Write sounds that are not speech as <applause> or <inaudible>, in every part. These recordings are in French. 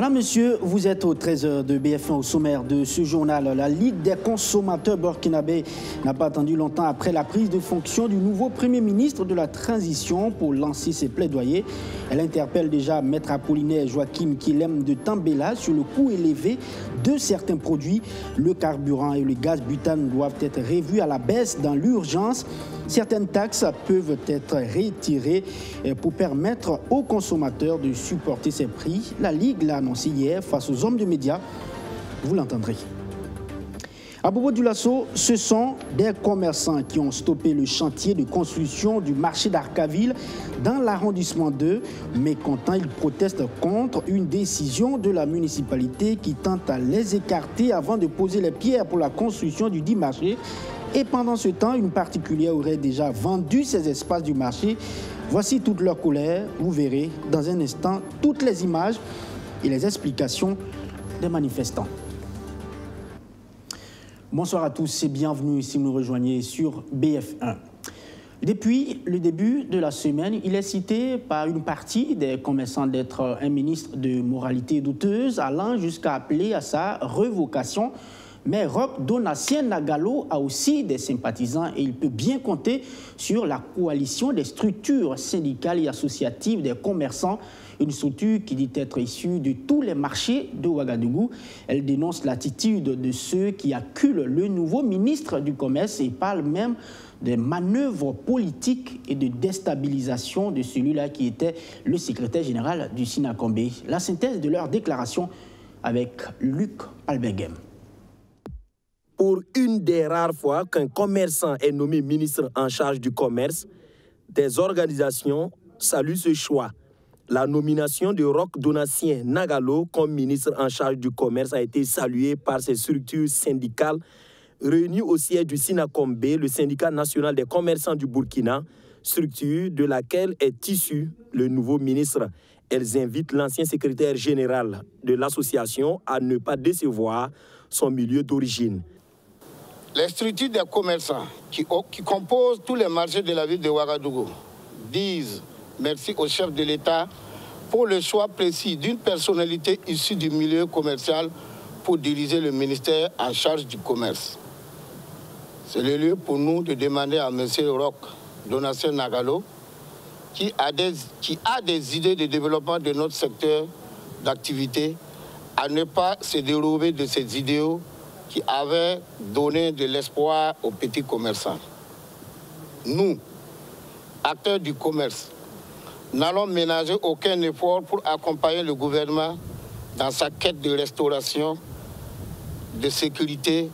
Madame, Monsieur, vous êtes au 13h de BF1 au sommaire de ce journal. La Ligue des consommateurs burkinabé n'a pas attendu longtemps après la prise de fonction du nouveau Premier ministre de la Transition pour lancer ses plaidoyers. Elle interpelle déjà Maître Apollinaire Joachim Kilem de Tambela sur le coût élevé de certains produits. Le carburant et le gaz butane doivent être revus à la baisse dans l'urgence. Certaines taxes peuvent être retirées pour permettre aux consommateurs de supporter ces prix. La Ligue l'a annoncé hier face aux hommes de médias. Vous l'entendrez. À Bobo du Lasso, ce sont des commerçants qui ont stoppé le chantier de construction du marché d'Arcaville dans l'arrondissement 2. Mécontents, ils protestent contre une décision de la municipalité qui tente à les écarter avant de poser les pierres pour la construction du dit marché. Et pendant ce temps, une particulière aurait déjà vendu ces espaces du marché. Voici toute leur colère. Vous verrez dans un instant toutes les images et les explications des manifestants. Bonsoir à tous et bienvenue si vous nous rejoignez sur BF1. Depuis le début de la semaine, il est cité par une partie des commerçants d'être un ministre de moralité douteuse, allant jusqu'à appeler à sa revocation. Mais Roch Donatien Nagalo a aussi des sympathisants et il peut bien compter sur la coalition des structures syndicales et associatives des commerçants une structure qui dit être issue de tous les marchés de Ouagadougou. Elle dénonce l'attitude de ceux qui acculent le nouveau ministre du Commerce et parle même des manœuvres politiques et de déstabilisation de celui-là qui était le secrétaire général du Sinakombe. La synthèse de leur déclaration avec Luc Alberghem. Pour une des rares fois qu'un commerçant est nommé ministre en charge du commerce, des organisations saluent ce choix la nomination de Roch Donatien Nagalo comme ministre en charge du commerce a été saluée par ses structures syndicales réunies au siège du Sinakombe, le syndicat national des commerçants du Burkina, structure de laquelle est issu le nouveau ministre. Elles invitent l'ancien secrétaire général de l'association à ne pas décevoir son milieu d'origine. Les structures des commerçants qui, composent tous les marchés de la ville de Ouagadougou disent merci au chef de l'État pour le choix précis d'une personnalité issue du milieu commercial pour diriger le ministère en charge du commerce. C'est le lieu pour nous de demander à M. Roch Donatien Nagalo, qui a, des, qui a des idées de développement de notre secteur d'activité, à ne pas se dérober de ces idéaux qui avaient donné de l'espoir aux petits commerçants. Nous, acteurs du commerce, n'allons ménager aucun effort pour accompagner le gouvernement dans sa quête de restauration, de sécurité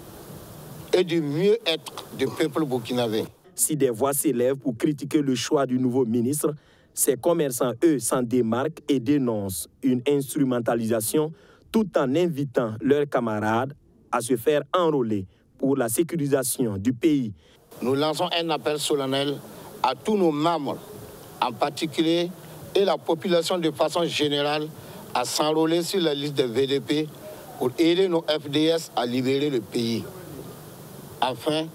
et du mieux-être du peuple burkinabé. Si des voix s'élèvent pour critiquer le choix du nouveau ministre, ces commerçants, eux, s'en démarquent et dénoncent une instrumentalisation tout en invitant leurs camarades à se faire enrôler pour la sécurisation du pays. Nous lançons un appel solennel à tous nos membres en particulier et la population de façon générale à s'enrôler sur la liste des VDP pour aider nos FDS à libérer le pays. Enfin,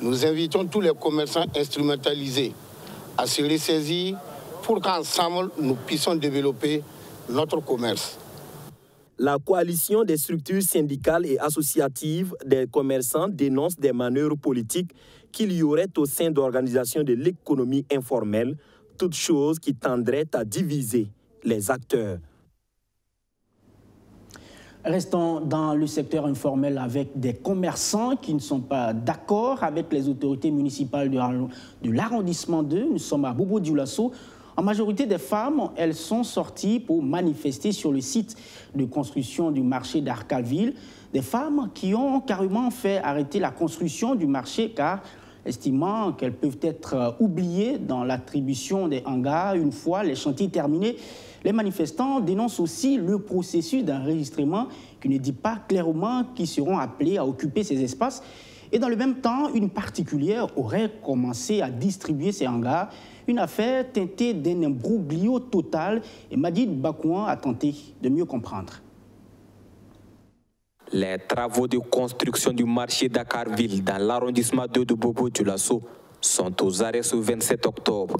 nous invitons tous les commerçants instrumentalisés à se ressaisir pour qu'ensemble nous puissions développer notre commerce. La coalition des structures syndicales et associatives des commerçants dénonce des manœuvres politiques qu'il y aurait au sein d'organisations de l'économie informelle, toutes choses qui tendraient à diviser les acteurs. Restons dans le secteur informel avec des commerçants qui ne sont pas d'accord avec les autorités municipales de l'arrondissement 2. Nous sommes à Bobo Dioulasso. En majorité des femmes, elles sont sorties pour manifester sur le site de construction du marché d'Arcaville. Des femmes qui ont carrément fait arrêter la construction du marché car estimant qu'elles peuvent être euh, oubliées dans l'attribution des hangars une fois les chantiers terminés. Les manifestants dénoncent aussi le processus d'enregistrement qui ne dit pas clairement qui seront appelés à occuper ces espaces. Et dans le même temps, une particulière aurait commencé à distribuer ces hangars, une affaire teintée d'un imbroglio total. Et Madid Bakouan a tenté de mieux comprendre. Les travaux de construction du marché Dakarville dans l'arrondissement 2 de Bobo Dioulasso sont aux arrêts ce 27 octobre.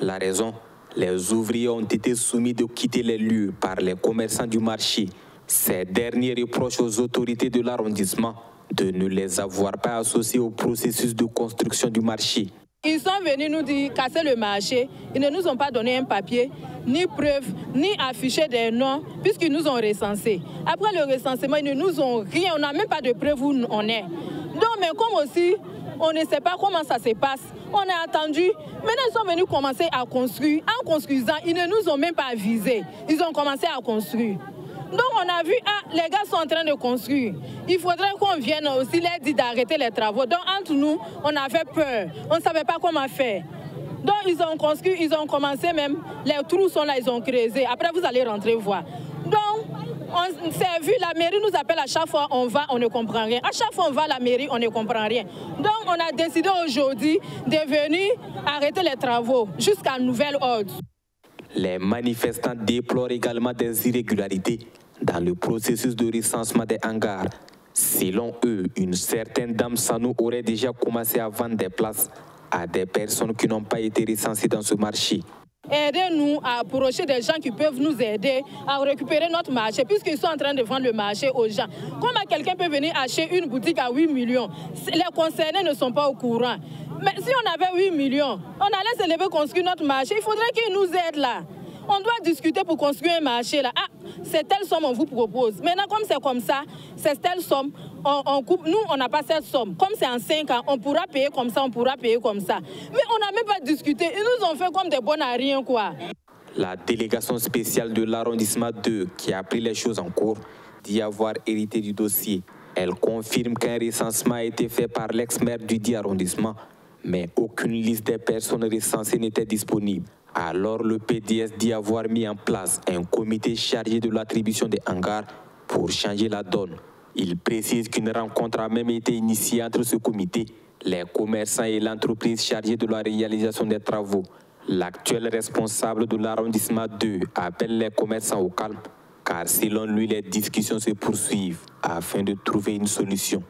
La raison Les ouvriers ont été soumis de quitter les lieux par les commerçants du marché. Ces derniers reprochent aux autorités de l'arrondissement de ne les avoir pas associés au processus de construction du marché. Ils sont venus nous dire casser le marché. Ils ne nous ont pas donné un papier, ni preuve, ni affiché des noms, puisqu'ils nous ont recensés. Après le recensement, ils ne nous ont rien. On n'a même pas de preuve où on est. Donc, mais comme aussi, on ne sait pas comment ça se passe, on a attendu. Maintenant, ils sont venus commencer à construire. En construisant, ils ne nous ont même pas avisés. Ils ont commencé à construire. Donc on a vu, ah, les gars sont en train de construire. Il faudrait qu'on vienne aussi leur dire d'arrêter les travaux. Donc entre nous, on avait peur. On ne savait pas comment faire. Donc ils ont construit, ils ont commencé même, les trous sont là, ils ont creusé. Après vous allez rentrer voir. Donc on s'est vu, la mairie nous appelle à chaque fois, on va, on ne comprend rien. À chaque fois on va à la mairie, on ne comprend rien. Donc on a décidé aujourd'hui de venir arrêter les travaux jusqu'à nouvel ordre. Les manifestants déplorent également des irrégularités dans le processus de recensement des hangars. Selon eux, une certaine dame Sanou aurait déjà commencé à vendre des places à des personnes qui n'ont pas été recensées dans ce marché. Aidez-nous à approcher des gens qui peuvent nous aider à récupérer notre marché, puisqu'ils sont en train de vendre le marché aux gens. Comment quelqu'un peut venir acheter une boutique à 8 millions? Les concernés ne sont pas au courant. Mais si on avait 8 millions, on allait se lever construire notre marché. Il faudrait qu'ils nous aident là. On doit discuter pour construire un marché là. Ah, c'est telle somme on vous propose. Maintenant, comme c'est comme ça, c'est telle somme, on, coupe. Nous, on n'a pas cette somme. Comme c'est en 5 ans, on pourra payer comme ça, on pourra payer comme ça. Mais on n'a même pas discuté. Ils nous ont fait comme des bonnes à rien, quoi. La délégation spéciale de l'arrondissement 2, qui a pris les choses en cours, dit avoir hérité du dossier. Elle confirme qu'un recensement a été fait par l'ex-maire du dit arrondissement, mais aucune liste des personnes recensées n'était disponible. Alors le PDS dit avoir mis en place un comité chargé de l'attribution des hangars pour changer la donne. Il précise qu'une rencontre a même été initiée entre ce comité, les commerçants et l'entreprise chargée de la réalisation des travaux. L'actuel responsable de l'arrondissement 2 appelle les commerçants au calme, car selon lui, les discussions se poursuivent afin de trouver une solution.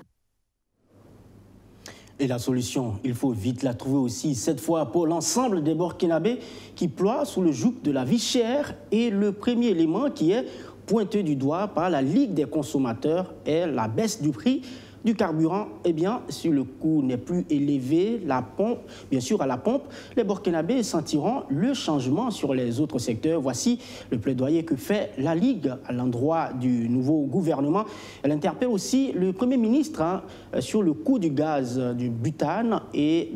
Et la solution, il faut vite la trouver aussi, cette fois pour l'ensemble des Burkinabés qui ploient sous le joug de la vie chère. Et le premier élément qui est pointé du doigt par la Ligue des consommateurs est la baisse du prix du carburant, eh bien, si le coût n'est plus élevé, la pompe, bien sûr, à la pompe, les Burkinabés sentiront le changement sur les autres secteurs. Voici le plaidoyer que fait la Ligue à l'endroit du nouveau gouvernement. Elle interpelle aussi le Premier ministre hein, sur le coût du gaz, du butane et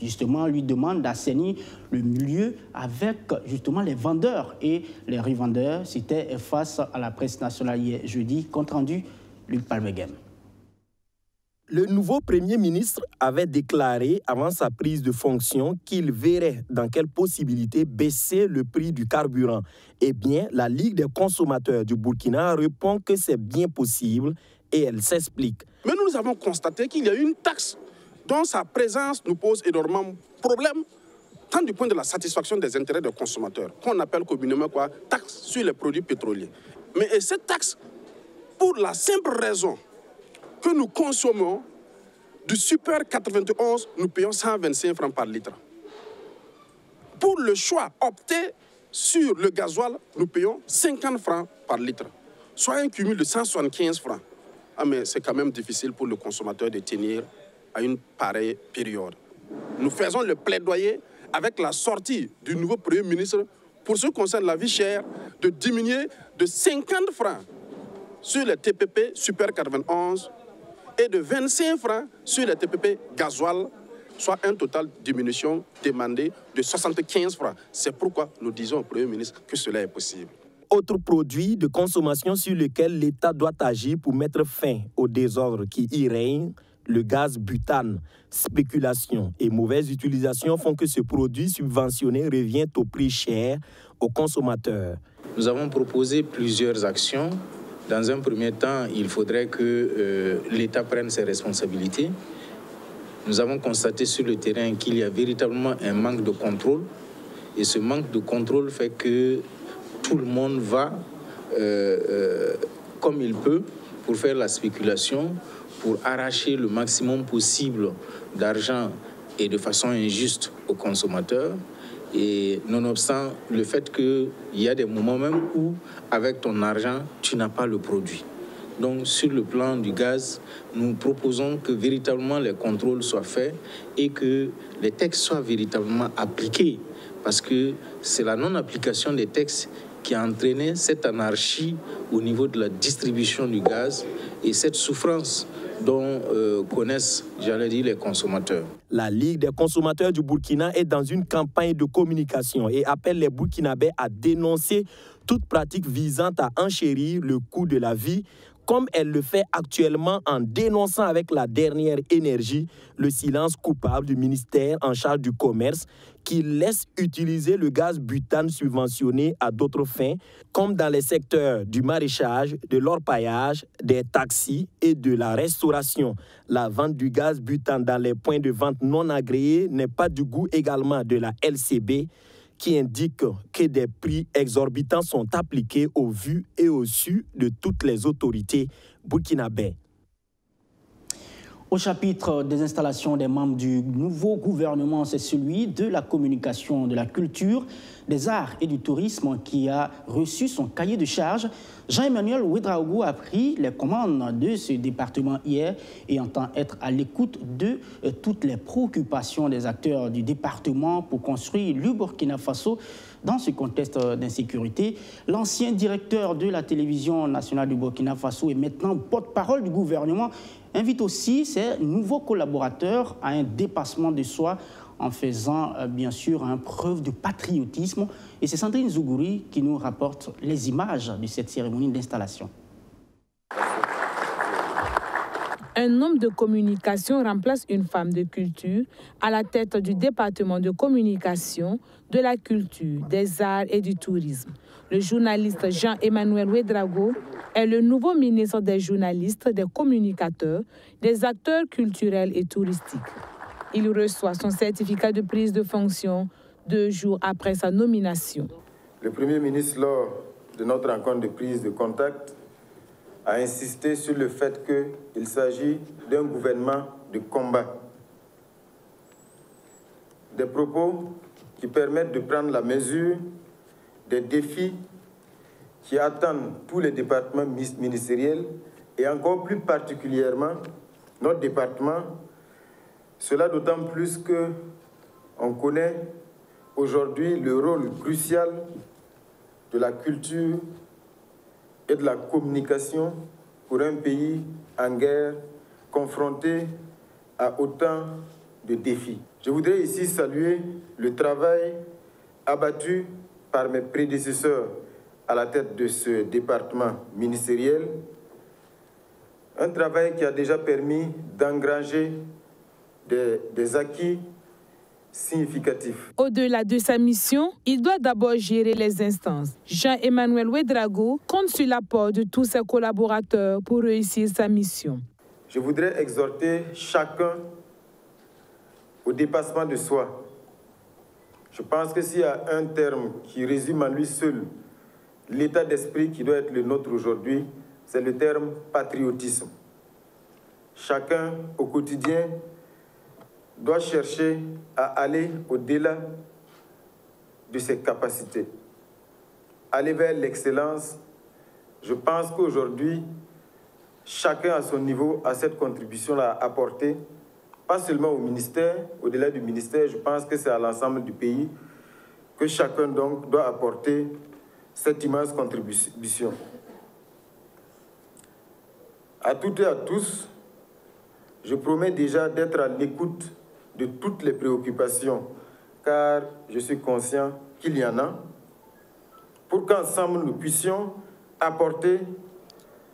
justement lui demande d'assainir le milieu avec justement les vendeurs et les revendeurs. C'était face à la presse nationale hier jeudi, compte rendu Luc Palmegem. Le nouveau Premier ministre avait déclaré avant sa prise de fonction qu'il verrait dans quelle possibilité baisser le prix du carburant. Eh bien, la Ligue des consommateurs du Burkina répond que c'est bien possible et elle s'explique. Mais nous avons constaté qu'il y a une taxe dont sa présence nous pose énormément de problèmes, tant du point de la satisfaction des intérêts des consommateurs, qu'on appelle communément quoi, taxe sur les produits pétroliers. Mais cette taxe, pour la simple raison que nous consommons du Super 91, nous payons 125 francs par litre. Pour le choix opté sur le gasoil, nous payons 50 francs par litre, soit un cumul de 175 francs. Ah, mais c'est quand même difficile pour le consommateur de tenir à une pareille période. Nous faisons le plaidoyer avec la sortie du nouveau Premier ministre pour ce qui concerne la vie chère, de diminuer de 50 francs sur les TPP Super 91 et de 25 francs sur les TPP gasoil, soit un total de diminution demandée de 75 francs. C'est pourquoi nous disons au Premier ministre que cela est possible. Autre produit de consommation sur lequel l'État doit agir pour mettre fin au désordre qui y règne, le gaz butane. Spéculation et mauvaise utilisation font que ce produit subventionné revient au prix cher aux consommateurs. Nous avons proposé plusieurs actions dans un premier temps, il faudrait que euh, l'État prenne ses responsabilités. Nous avons constaté sur le terrain qu'il y a véritablement un manque de contrôle. Et ce manque de contrôle fait que tout le monde va euh, euh, comme il peut pour faire la spéculation, pour arracher le maximum possible d'argent et de façon injuste aux consommateurs. Et nonobstant le fait qu'il y a des moments même où, avec ton argent, tu n'as pas le produit. Donc, sur le plan du gaz, nous proposons que véritablement les contrôles soient faits et que les textes soient véritablement appliqués. Parce que c'est la non-application des textes qui a entraîné cette anarchie au niveau de la distribution du gaz et cette souffrance dont euh, connaissent, j'allais dire, les consommateurs. La Ligue des consommateurs du Burkina est dans une campagne de communication et appelle les Burkinabés à dénoncer toute pratique visant à enchérir le coût de la vie comme elle le fait actuellement en dénonçant avec la dernière énergie le silence coupable du ministère en charge du commerce qui laisse utiliser le gaz butane subventionné à d'autres fins, comme dans les secteurs du maraîchage, de l'orpaillage, des taxis et de la restauration. La vente du gaz butane dans les points de vente non agréés n'est pas du goût également de la LCB qui indique que des prix exorbitants sont appliqués au vu et au su de toutes les autorités burkinabées. Au chapitre des installations des membres du nouveau gouvernement, c'est celui de la communication, de la culture, des arts et du tourisme qui a reçu son cahier de charge. Jean-Emmanuel Ouedraogo a pris les commandes de ce département hier et entend être à l'écoute de euh, toutes les préoccupations des acteurs du département pour construire le Burkina Faso dans ce contexte d'insécurité. L'ancien directeur de la télévision nationale du Burkina Faso et maintenant porte-parole du gouvernement invite aussi ses nouveaux collaborateurs à un dépassement de soi en faisant euh, bien sûr un preuve de patriotisme. Et c'est Sandrine Zougouri qui nous rapporte les images de cette cérémonie d'installation. Un homme de communication remplace une femme de culture à la tête du département de communication, de la culture, des arts et du tourisme. Le journaliste Jean-Emmanuel Ouedrago est le nouveau ministre des journalistes, des communicateurs, des acteurs culturels et touristiques. Il reçoit son certificat de prise de fonction deux jours après sa nomination. Le Premier ministre, lors de notre rencontre de prise de contact, a insisté sur le fait qu'il s'agit d'un gouvernement de combat. Des propos qui permettent de prendre la mesure des défis qui attendent tous les départements ministériels et encore plus particulièrement notre département. Cela d'autant plus que on connaît aujourd'hui le rôle crucial de la culture et de la communication pour un pays en guerre confronté à autant de défis. Je voudrais ici saluer le travail abattu par mes prédécesseurs à la tête de ce département ministériel, un travail qui a déjà permis d'engranger des, des acquis significatif. Au-delà de sa mission, il doit d'abord gérer les instances. Jean-Emmanuel Ouedrago compte sur l'apport de tous ses collaborateurs pour réussir sa mission. Je voudrais exhorter chacun au dépassement de soi. Je pense que s'il y a un terme qui résume en lui seul l'état d'esprit qui doit être le nôtre aujourd'hui, c'est le terme patriotisme. Chacun au quotidien doit chercher à aller au-delà de ses capacités, aller vers l'excellence. Je pense qu'aujourd'hui, chacun à son niveau a cette contribution-là à apporter, pas seulement au ministère, au-delà du ministère, je pense que c'est à l'ensemble du pays que chacun donc doit apporter cette immense contribution. À toutes et à tous, je promets déjà d'être à l'écoute de toutes les préoccupations, car je suis conscient qu'il y en a, pour qu'ensemble nous puissions apporter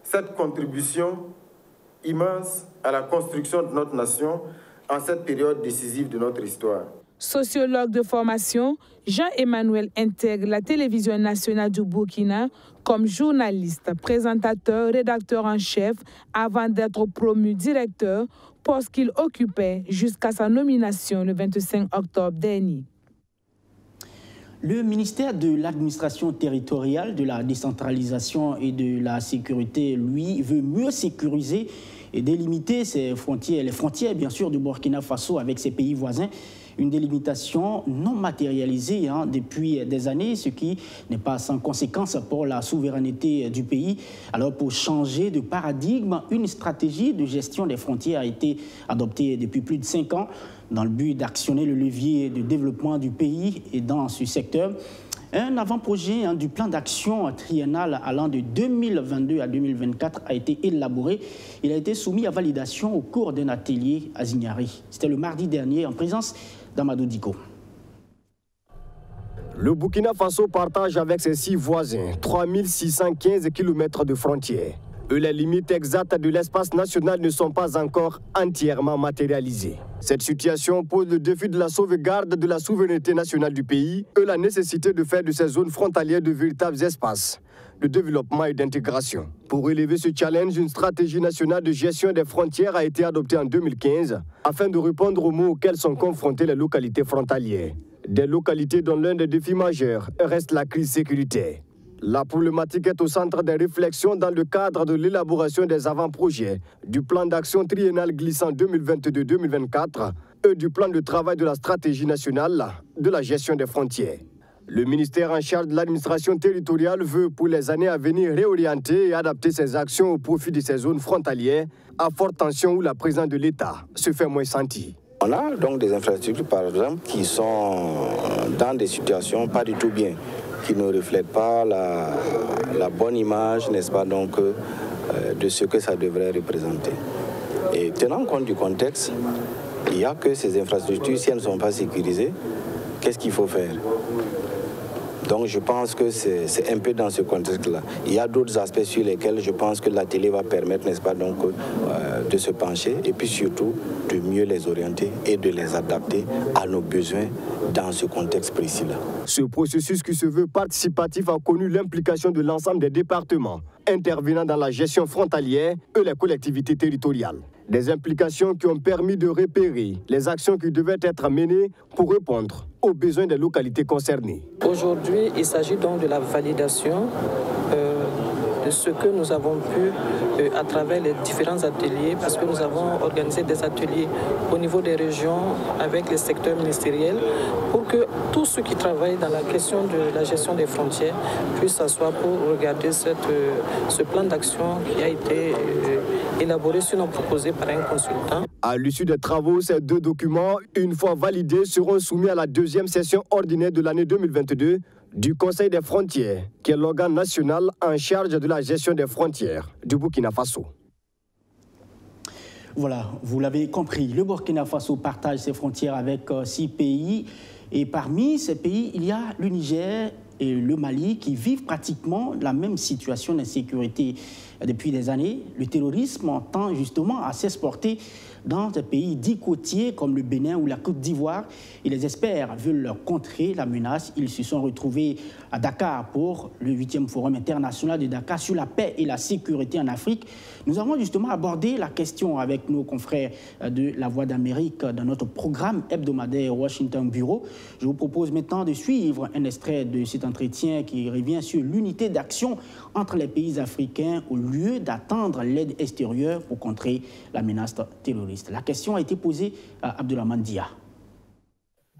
cette contribution immense à la construction de notre nation en cette période décisive de notre histoire. Sociologue de formation, Jean-Emmanuel intègre la télévision nationale du Burkina comme journaliste, présentateur, rédacteur en chef avant d'être promu directeur poste qu'il occupait jusqu'à sa nomination le 25 octobre dernier. Le ministère de l'administration territoriale, de la décentralisation et de la sécurité, lui, veut mieux sécuriser et délimiter ses frontières, les frontières bien sûr du Burkina Faso avec ses pays voisins. Une délimitation non matérialisée hein, depuis des années, ce qui n'est pas sans conséquence pour la souveraineté du pays. Alors pour changer de paradigme, une stratégie de gestion des frontières a été adoptée depuis plus de cinq ans dans le but d'actionner le levier de développement du pays et dans ce secteur. Un avant-projet hein, du plan d'action triennal allant de 2022 à 2024 a été élaboré. Il a été soumis à validation au cours d'un atelier à Zignari. C'était le mardi dernier en présence Le Burkina Faso partage avec ses six voisins 3615 km de frontières. Les limites exactes de l'espace national ne sont pas encore entièrement matérialisées. Cette situation pose le défi de la sauvegarde de la souveraineté nationale du pays et la nécessité de faire de ces zones frontalières de véritables espaces de développement et d'intégration. Pour relever ce challenge, une stratégie nationale de gestion des frontières a été adoptée en 2015 afin de répondre aux maux auxquels sont confrontées les localités frontalières. Des localités dont l'un des défis majeurs reste la crise sécuritaire. La problématique est au centre des réflexions dans le cadre de l'élaboration des avant-projets du plan d'action triennal glissant 2022-2024 et du plan de travail de la stratégie nationale de la gestion des frontières. Le ministère en charge de l'administration territoriale veut pour les années à venir réorienter et adapter ses actions au profit de ces zones frontalières à forte tension où la présence de l'État se fait moins sentir. On a donc des infrastructures, par exemple, qui sont dans des situations pas du tout bien qui ne reflète pas la, bonne image, n'est-ce pas, donc, euh, de ce que ça devrait représenter. Et tenant compte du contexte, il n'y a que ces infrastructures, si elles ne sont pas sécurisées, qu'est-ce qu'il faut faire? Donc je pense que c'est un peu dans ce contexte-là. Il y a d'autres aspects sur lesquels je pense que la télé va permettre, n'est-ce pas, donc, euh, de se pencher et puis surtout de mieux les orienter et de les adapter à nos besoins dans ce contexte précis-là. Ce processus qui se veut participatif a connu l'implication de l'ensemble des départements intervenant dans la gestion frontalière et les collectivités territoriales. Des implications qui ont permis de repérer les actions qui devaient être menées pour répondre aux besoins des localités concernées. Aujourd'hui, il s'agit donc de la validation euh, de ce que nous avons pu euh, à travers les différents ateliers, parce que nous avons organisé des ateliers au niveau des régions avec les secteurs ministériels, pour que tous ceux qui travaillent dans la question de la gestion des frontières puissent s'asseoir pour regarder euh, ce plan d'action qui a été élaboré, sinon proposé par un consultant. À l'issue des travaux, ces deux documents, une fois validés, seront soumis à la deuxième session ordinaire de l'année 2022 du Conseil des frontières, qui est l'organe national en charge de la gestion des frontières du Burkina Faso. Voilà, vous l'avez compris, le Burkina Faso partage ses frontières avec euh, six pays. Et parmi ces pays, il y a le Niger et le Mali qui vivent pratiquement la même situation d'insécurité depuis des années. Le terrorisme tend justement à s'exporter dans des pays dits côtiers comme le Bénin ou la Côte d'Ivoire. Et les experts veulent contrer la menace. Ils se sont retrouvés à Dakar pour le 8e Forum international de Dakar sur la paix et la sécurité en Afrique. Nous avons justement abordé la question avec nos confrères de La Voix d'Amérique dans notre programme hebdomadaire Washington Bureau. Je vous propose maintenant de suivre un extrait de cet entretien qui revient sur l'unité d'action entre les pays africains au lieu d'attendre l'aide extérieure pour contrer la menace terroriste. La question a été posée à Abdulrahman Dia.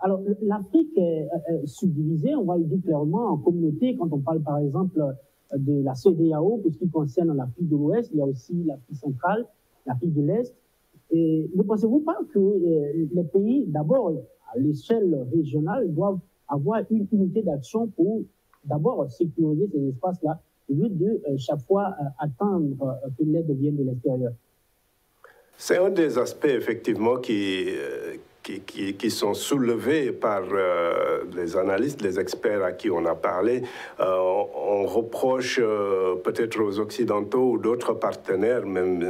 Alors, l'Afrique est, subdivisée, on va le dire clairement, en communautés. Quand on parle, par exemple, de la CEDEAO, pour ce qui concerne l'Afrique de l'Ouest, il y a aussi l'Afrique centrale, l'Afrique de l'Est. Et ne pensez-vous pas que euh, les pays, d'abord, à l'échelle régionale, doivent avoir une unité d'action pour d'abord sécuriser ces espaces-là? Au lieu de euh, chaque fois euh, attendre euh, que l'aide vienne de l'extérieur. C'est un des aspects effectivement qui, qui, sont soulevés par euh, les analystes, les experts à qui on a parlé. Euh, on reproche euh, peut-être aux Occidentaux ou d'autres partenaires, même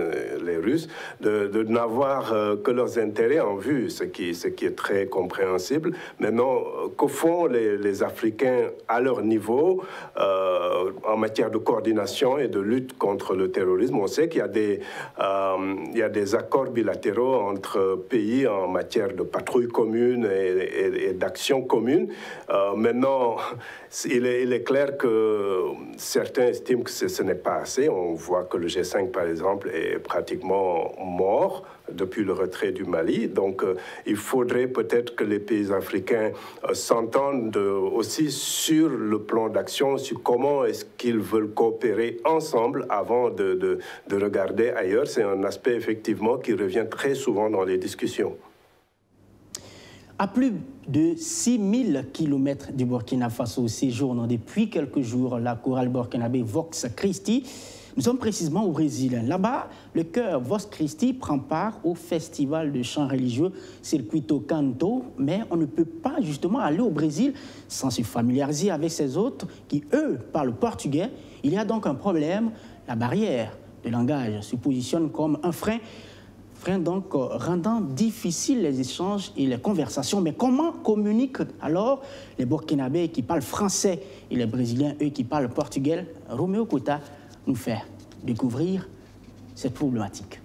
les Russes, de, n'avoir que leurs intérêts en vue, ce qui, est très compréhensible. Maintenant, qu'au fond, les, Africains, à leur niveau, en matière de coordination et de lutte contre le terrorisme, on sait qu'il y a des accords bilatéraux entre pays en matière de patrouille commune et, d'action commune. Euh, maintenant, <laughs> il est, clair que certains estiment que ce, n'est pas assez. On voit que le G5, par exemple, est pratiquement mort depuis le retrait du Mali. Donc il faudrait peut-être que les pays africains s'entendent aussi sur le plan d'action, sur comment est-ce qu'ils veulent coopérer ensemble avant de regarder ailleurs. C'est un aspect effectivement qui revient très souvent dans les discussions. À plus de 6000 km du Burkina Faso séjourne depuis quelques jours la chorale burkinabé Vox Christi. Nous sommes précisément au Brésil. Là-bas, le chœur Vox Christi prend part au festival de chants religieux Circuito Canto, mais on ne peut pas justement aller au Brésil sans se familiariser avec ces autres qui, eux, parlent portugais. Il y a donc un problème. La barrière de langage se positionne comme un frein frein donc euh, rendant difficiles les échanges et les conversations. Mais comment communiquent alors les Burkinabés qui parlent français et les Brésiliens, eux, qui parlent portugais? Roméo Kota nous fait découvrir cette problématique.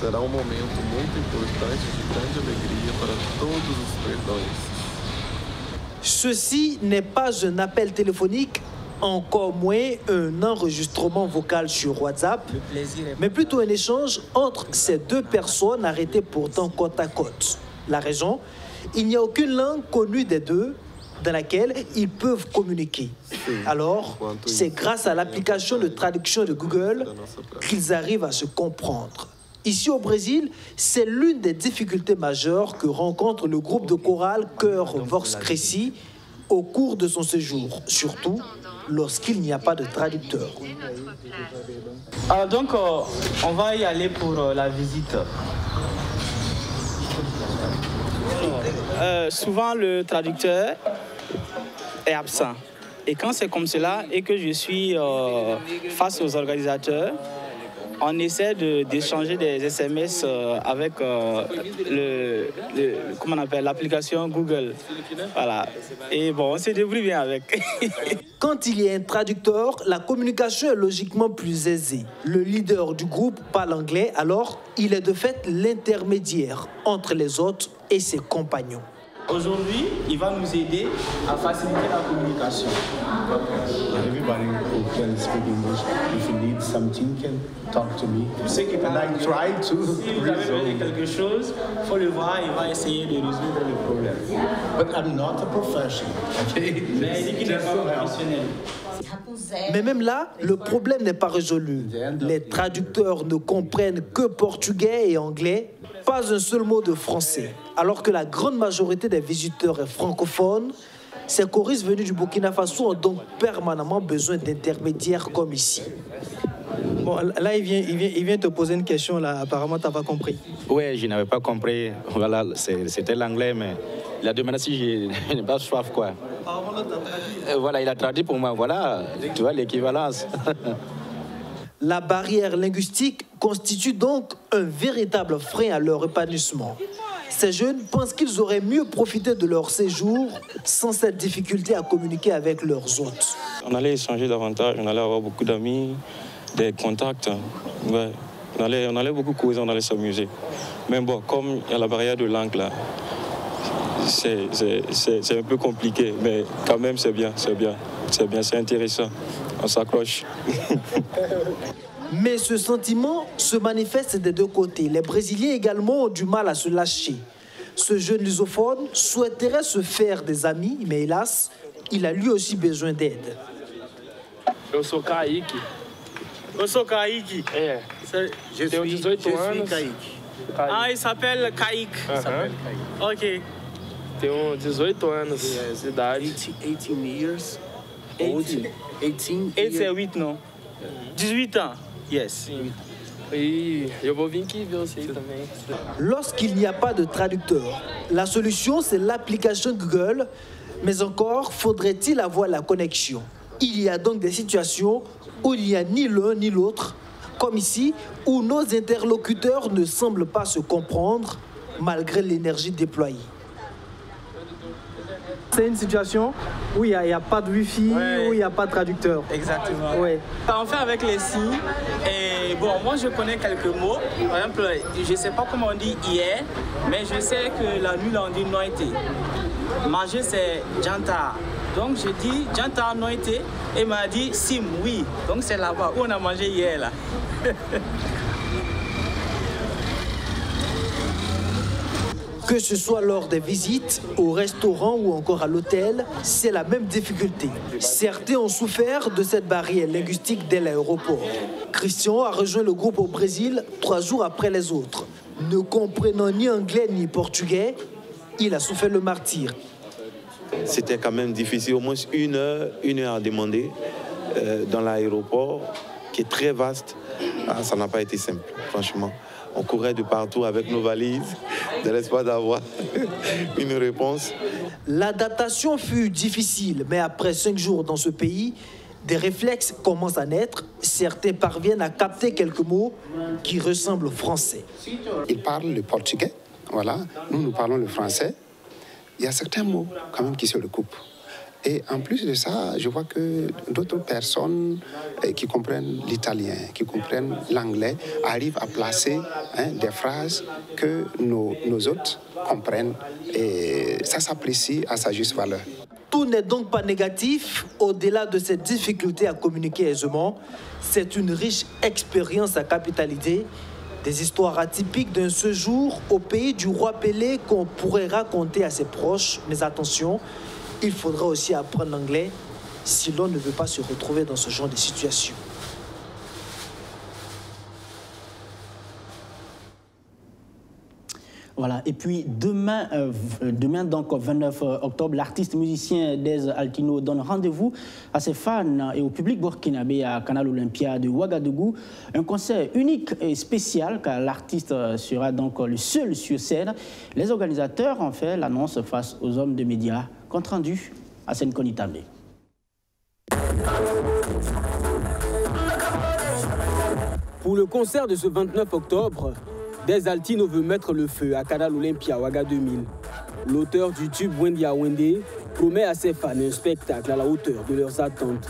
Será um momento muito importante de grande alegria para todos os perdões. Ceci n'est pas un appel téléphonique encore moins un enregistrement vocal sur WhatsApp, mais plutôt un échange entre ces deux personnes arrêtées pourtant côte à côte. La raison Il n'y a aucune langue connue des deux dans laquelle ils peuvent communiquer. Alors, c'est grâce à l'application de traduction de Google qu'ils arrivent à se comprendre. Ici au Brésil, c'est l'une des difficultés majeures que rencontre le groupe de chorale Chœur Vox Cresci au cours de son séjour, surtout lorsqu'il n'y a pas de traducteur. Alors donc, euh, on va y aller pour euh, la visite. Euh, souvent, le traducteur est absent. Et quand c'est comme cela et que je suis face aux organisateurs, on essaie d'échanger des SMS euh, avec euh, le, comment on appelle l'application Google. Voilà. Et bon, on se débrouille bien avec. <laughs> Quand il y a un traducteur, la communication est logiquement plus aisée. Le leader du groupe parle anglais, alors il est de fait l'intermédiaire entre les autres et ses compagnons. Aujourd'hui, il va nous aider à faciliter la communication. Everybody who can speak English, if you need something, can talk to me. Ceux qui And I try to si vous avez besoin de quelque chose, il faut le voir, il va essayer de résoudre le problème. But I'm not a professional, okay? Mais il dit qu'il n'est pas professionnel. Mais même là, le problème n'est pas résolu. Les traducteurs ne comprennent que portugais et anglais, pas un seul mot de français. Alors que la grande majorité des visiteurs est francophone, ces choristes venus du Burkina Faso ont donc permanemment besoin d'intermédiaires comme ici. Bon, là, il vient, il, vient, il vient te poser une question, là. Apparemment, tu n'as pas compris. Oui, je n'avais pas compris. <laughs> Voilà, c'était l'anglais, mais il a demandé si je <laughs> n'ai pas soif, quoi. Euh, voilà, il a traduit pour moi. Voilà, tu vois l'équivalence. <laughs> La barrière linguistique constitue donc un véritable frein à leur épanouissement. Ces jeunes pensent qu'ils auraient mieux profité de leur séjour sans cette difficulté à communiquer avec leurs hôtes. On allait échanger davantage, on allait avoir beaucoup d'amis, des contacts. Ouais. On, allait, on allait beaucoup causer, on allait s'amuser. Mais bon, comme il y a la barrière de langue là, c'est un peu compliqué, mais quand même c'est bien, c'est bien, c'est bien, c'est intéressant. On s'accroche. <laughs> Mais ce sentiment se manifeste des deux côtés. Les Brésiliens également ont du mal à se lâcher. Ce jeune lusophone souhaiterait se faire des amis, mais hélas, il a lui aussi besoin d'aide. Eu sou Kaique. Eu sou Kaique. É. Je Tenho 18 je suis anos. Kaique. Ah, il s'appelle Kaique. Ok. Tenho 18 anos de idade. 18 years old. 18 8 c'est 8, non 18 ans. Yes. Lorsqu'il n'y a pas de traducteur, la solution c'est l'application Google, mais encore faudrait-il avoir la connexion? Il y a donc des situations où il n'y a ni l'un ni l'autre, comme ici, où nos interlocuteurs ne semblent pas se comprendre malgré l'énergie déployée. C'est une situation où il n'y a, a, pas de wifi, où il n'y a pas de traducteur. Exactement. Ouais. On fait avec les signes. Et bon, moi je connais quelques mots. Par exemple, je ne sais pas comment on dit hier, mais je sais que la nuit on dit noité. Manger c'est janta. Donc je dis janta noité et il m'a dit sim, oui. Donc c'est là-bas où on a mangé hier là. <laughs> Que ce soit lors des visites, au restaurant ou encore à l'hôtel, c'est la même difficulté. Certains ont souffert de cette barrière linguistique dès l'aéroport. Christian a rejoint le groupe au Brésil trois jours après les autres. Ne comprenant ni anglais ni portugais, il a souffert le martyr. C'était quand même difficile, au moins une heure, une heure à demander euh, dans l'aéroport, qui est très vaste. Ah, ça n'a pas été simple, franchement. On courait de partout avec nos valises, de l'espoir d'avoir <laughs> une réponse. L'adaptation fut difficile, mais après cinq jours dans ce pays, des réflexes commencent à naître. Certains parviennent à capter quelques mots qui ressemblent au français. Ils parlent le portugais, voilà. Nous, nous parlons le français. Il y a certains mots quand même qui se recoupent. Et en plus de ça, je vois que d'autres personnes eh, qui comprennent l'italien, qui comprennent l'anglais, arrivent à placer hein, des phrases que nos, nos autres comprennent. Et ça s'apprécie à sa juste valeur. Tout n'est donc pas négatif. Au-delà de cette difficulté à communiquer aisément, c'est une riche expérience à capitaliser. Des histoires atypiques d'un séjour au pays du roi Pelé qu'on pourrait raconter à ses proches. Mais attention, il faudra aussi apprendre l'anglais si l'on ne veut pas se retrouver dans ce genre de situation. Voilà. Et puis demain, euh, demain donc 29 octobre, l'artiste musicien Dez Altino donne rendez-vous à ses fans et au public burkinabé à Canal Olympia de Ouagadougou. Un concert unique et spécial car l'artiste sera donc le seul sur scène. Les organisateurs ont fait l'annonce face aux hommes de médias. Compte rendu à Seine-Konitambe. Pour le concert de ce 29 octobre, Des Altino veut mettre le feu à Canal Olympia Ouaga 2000. L'auteur du tube Wendy Wende promet à ses fans un spectacle à la hauteur de leurs attentes.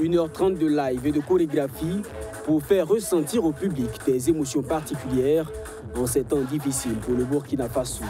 1h30 de live et de chorégraphie pour faire ressentir au public des émotions particulières en ces temps difficiles pour le Burkina Faso.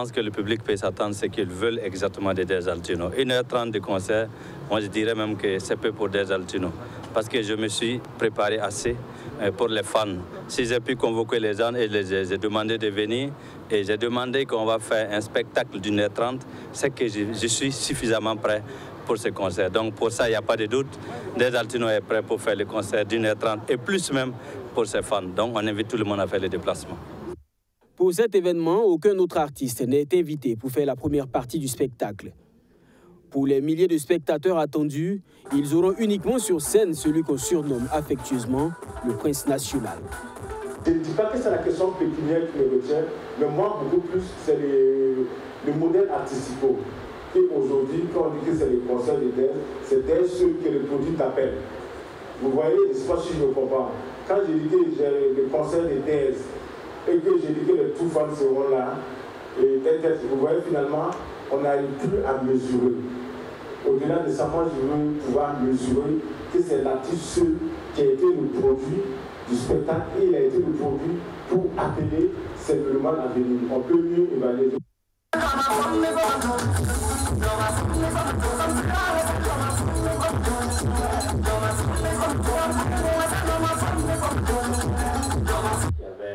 Pense que le public peut s'attendre ce qu'ils veulent exactement des Desaltino. 1h30 de concert, moi je dirais même que c'est peu pour Desaltino. Parce que je me suis préparé assez euh, pour les fans. Si j'ai pu convoquer les gens et les ai demandé de venir, et j'ai demandé qu'on va faire un spectacle d'une heure trente, c'est que je, je, suis suffisamment prêt pour ce concert. Donc pour ça, il n'y a pas de doute. Desaltino est prêt pour faire le concert d'une heure trente et plus même pour ses fans. Donc on invite tout le monde à faire le déplacement. Pour cet événement, aucun autre artiste n'est invité pour faire la première partie du spectacle. Pour les milliers de spectateurs attendus, ils auront uniquement sur scène celui qu'on surnomme affectueusement le prince national. Je ne dis pas que c'est la question pécuniaire qui me retient, mais moi, beaucoup plus, c'est le, le modèle artistique. Et aujourd'hui, quand on dit que c'est les concerts de Dez, c'est Dez ceux que le produit t'appelle. Vous voyez, je ne sais pas si je me comprends. Quand j'ai dit que j'ai le concert de Dez, et que j'ai dit que les tout fans seront là, et vous voyez finalement, on n'arrive plus à mesurer. Au-delà de ça, moi je veux pouvoir mesurer que c'est l'artiste qui a été le produit du spectacle et il a été le produit pour appeler simplement à venir. On peut mieux évaluer.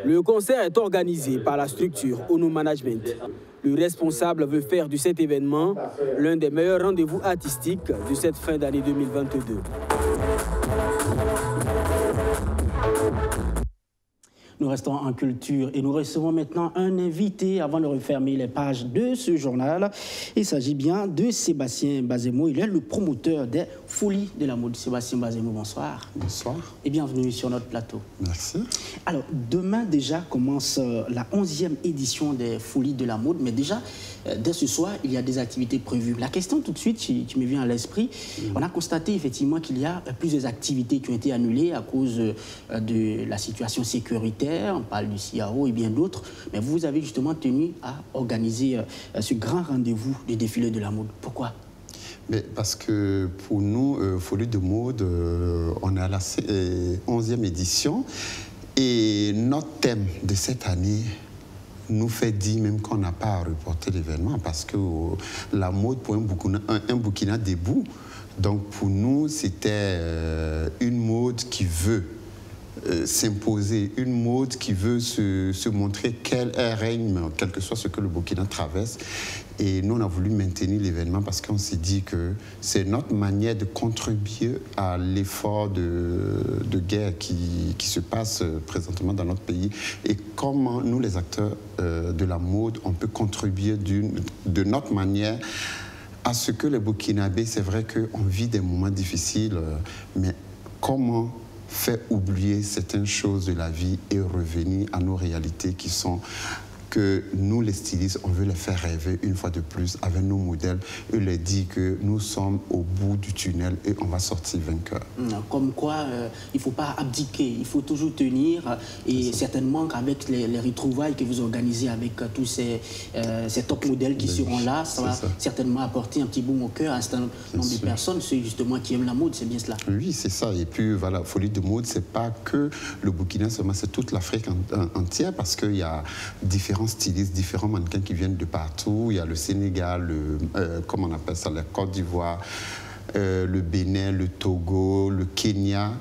Le concert est organisé par la structure ONU Management. Le responsable veut faire de cet événement l'un des meilleurs rendez-vous artistiques de cette fin d'année 2022. Nous restons en culture et nous recevons maintenant un invité avant de refermer les pages de ce journal. Il s'agit bien de Sébastien Bazemo. Il est le promoteur des Folies de la mode. Sébastien Bazemo, bonsoir. Bonsoir. Et bienvenue sur notre plateau. Merci. Alors, demain déjà commence la 11e édition des Folies de la mode, mais déjà, dès ce soir, il y a des activités prévues. La question tout de suite qui, qui me vient à l'esprit, on a constaté effectivement qu'il y a plusieurs activités qui ont été annulées à cause de la situation sécuritaire on parle du CIAO et bien d'autres, mais vous avez justement tenu à organiser euh, ce grand rendez-vous du défilé de la mode. Pourquoi? Mais parce que pour nous, euh, Folie de mode, euh, on est à la 11e édition et notre thème de cette année nous fait dire même qu'on n'a pas à reporter l'événement parce que la mode pour un Burkina, un, un Burkina debout, Donc pour nous, c'était euh, une mode qui veut euh, s'imposer, une mode qui veut se, se montrer qu'elle règne, quel que soit ce que le Burkina traverse. Et nous, on a voulu maintenir l'événement parce qu'on s'est dit que c'est notre manière de contribuer à l'effort de, guerre qui, se passe présentement dans notre pays et comment nous, les acteurs euh, de la mode, on peut contribuer de notre manière à ce que les Burkinabés, c'est vrai qu'on vit des moments difficiles, euh, mais comment faire oublier certaines choses de la vie et revenir à nos réalités qui sont que nous, les stylistes, on veut les faire rêver une fois de plus avec nos modèles et leur dire que nous sommes au bout du tunnel et on va sortir vainqueur. Comme quoi, euh, il ne faut pas abdiquer, il faut toujours tenir et certainement qu'avec les, retrouvailles que vous organisez avec euh, tous ces, euh, ces top modèles qui seront là, ça va certainement apporter un petit bout au cœur à un certain nombre de personnes, ceux justement qui aiment la mode, c'est bien cela. Oui, c'est ça. Et puis voilà, folie de mode, c'est pas que le Burkina seulement, c'est toute l'Afrique entière parce qu'il y a différents stylistes, différents mannequins qui viennent de partout. Il y a le Sénégal, le, euh, comment on appelle ça, la Côte d'Ivoire, euh, le Bénin, le Togo, le Kenya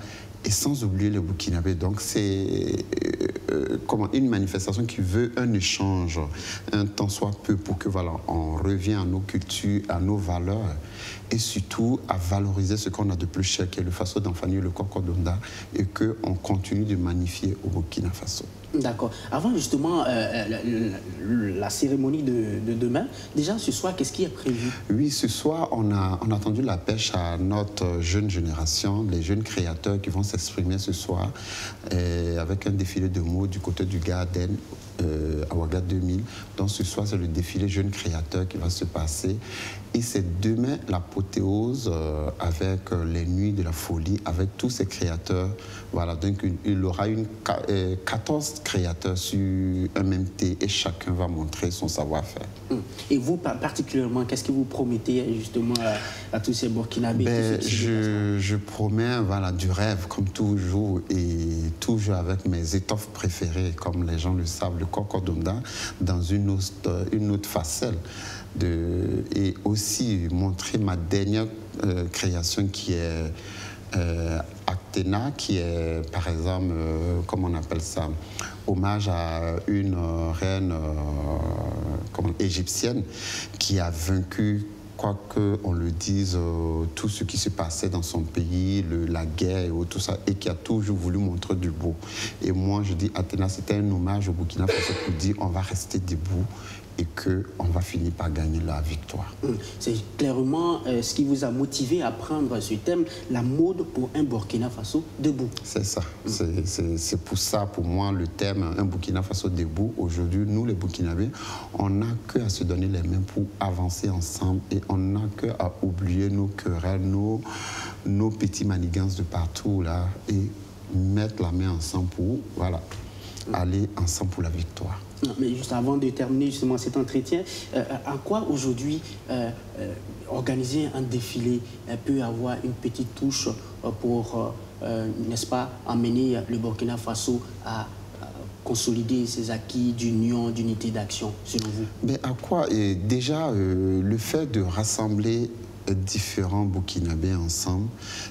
et sans oublier le Burkinabé. Donc c'est euh, comment une manifestation qui veut un échange, un temps soit peu pour que voilà on revient à nos cultures, à nos valeurs et surtout à valoriser ce qu'on a de plus cher, qui est le Faso d'Anfani, le Kokodonda, et qu'on continue de magnifier au Burkina Faso. D'accord. Avant justement euh, la, cérémonie de, demain, déjà ce soir, qu'est-ce qui est prévu? Oui, ce soir, on a, on a tendu la pêche à notre jeune génération, les jeunes créateurs qui vont s'exprimer ce soir, avec un défilé de mots du côté du Garden euh, à Ouaga 2000. Donc ce soir, c'est le défilé jeunes créateurs qui va se passer. Et c'est demain l'apothéose euh, avec euh, les nuits de la folie, avec tous ces créateurs. Voilà, donc il aura une, 14 créateurs sur un MT et chacun va montrer son savoir-faire. Hum. Et vous, particulièrement, qu'est-ce que vous promettez justement à, tous ces Burkinabés ben, je, je, promets voilà, du rêve, comme toujours, et toujours avec mes étoffes préférées, comme les gens le savent, le cocodonda, dans une autre, une autre facette et aussi montrer ma dernière euh, création qui est euh, Athéna, qui est par exemple, euh, comment on appelle ça, hommage à une reine égyptienne qui a vaincu quoi qu'on le dise, tout ce qui se passait dans son pays, la guerre et tout ça, et qui a toujours voulu montrer du beau. Et moi, je dis, Athéna, c'était un hommage au Burkina Faso pour dire, on va rester debout et qu'on va finir par gagner la victoire. Hum, c'est clairement euh, ce qui vous a motivé à prendre ce thème, la mode pour un Burkina Faso debout. C'est ça. Hum. C'est pour ça, pour moi, le thème, un Burkina Faso debout. Aujourd'hui, nous, les Burkinabés, on n'a qu'à se donner les mains pour avancer ensemble et on n'a qu'à oublier nos querelles, nos, nos petits manigances de partout là et mettre la main ensemble pour, voilà, hum. aller ensemble pour la victoire mais juste avant de terminer justement cet entretien, euh, à quoi aujourd'hui euh, euh, organiser un défilé peut avoir une petite touche pour, n'est-ce pas, amener le Burkina Faso à consolider ses acquis d'union, d'unité d'action, selon vous? Mais à quoi Déjà, le fait de rassembler différents Burkinabés ensemble.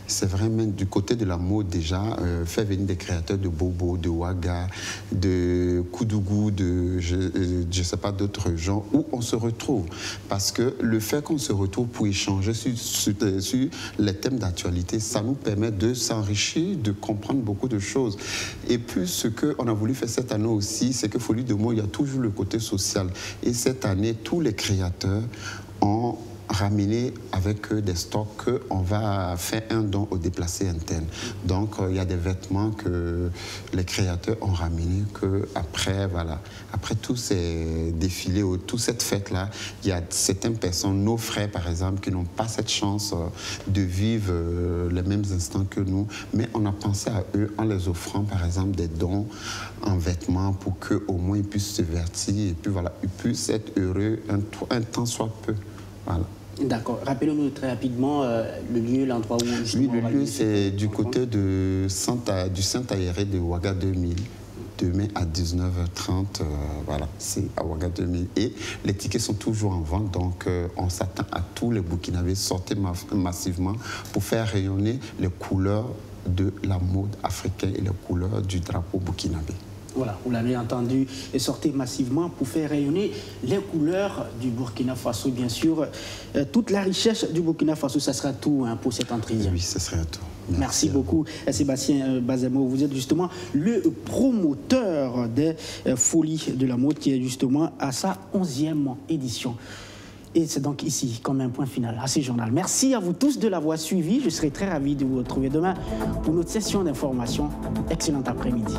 C'est vraiment du côté de la mode déjà, euh, faire venir des créateurs de Bobo, de Ouaga, de Koudougou, de je ne euh, sais pas d'autres gens, où on se retrouve. Parce que le fait qu'on se retrouve pour échanger sur, sur, sur les thèmes d'actualité, ça nous permet de s'enrichir, de comprendre beaucoup de choses. Et puis ce qu'on a voulu faire cette année aussi, c'est que Folie de mots, il y a toujours le côté social. Et cette année, tous les créateurs ont ramener avec eux des stocks qu'on va faire un don aux déplacés internes. Donc, euh, il y a des vêtements que les créateurs ont ramenés que après, voilà, après tous ces défilés, ou toute cette fête-là, il y a certaines personnes, nos frères par exemple, qui n'ont pas cette chance euh, de vivre euh, les mêmes instants que nous, mais on a pensé à eux en les offrant par exemple des dons en vêtements pour qu'au moins ils puissent se vertir et puis voilà, ils puissent être heureux un, un temps soit peu. Voilà. D'accord. Rappelez-nous très rapidement euh, le lieu, l'endroit où... Oui, le lieu, c'est du côté de Saint, du Saint-Aéré de Ouaga 2000, demain à 19h30. euh, voilà, c'est à Ouaga 2000. Et les tickets sont toujours en vente, donc euh, on s'attend à tous les Burkinabés sortir ma- massivement pour faire rayonner les couleurs de la mode africaine et les couleurs du drapeau burkinabé. Voilà, vous l'avez entendu, et sortez massivement pour faire rayonner les couleurs du Burkina Faso, bien sûr. Euh, toute la richesse du Burkina Faso, ça sera tout hein, pour cette entrée. Oui, ce sera tout. Merci, beaucoup, euh, Sébastien euh, Bazemo. Vous êtes justement le promoteur des Folies de la mode qui est justement à sa 11e édition. Et c'est donc ici, comme un point final à ce journal. Merci à vous tous de l'avoir suivi. Je serai très ravi de vous retrouver demain pour notre session d'information. Excellent après-midi.